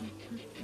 Thank you.